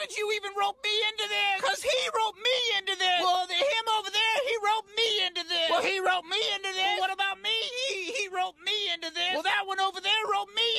did you even rope me into this? Cause he roped me into this. Well, the him over there, he roped me into this. Well, he roped me into this. Well, what about me? He, he roped me into this. Well, that one over there roped me.